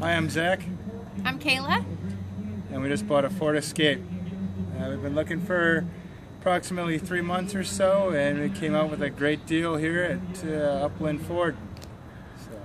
Hi, I'm Zach, I'm Kayla. and we just bought a Ford Escape. Uh, we've been looking for approximately three months or so, and we came out with a great deal here at uh, Upland Ford. So,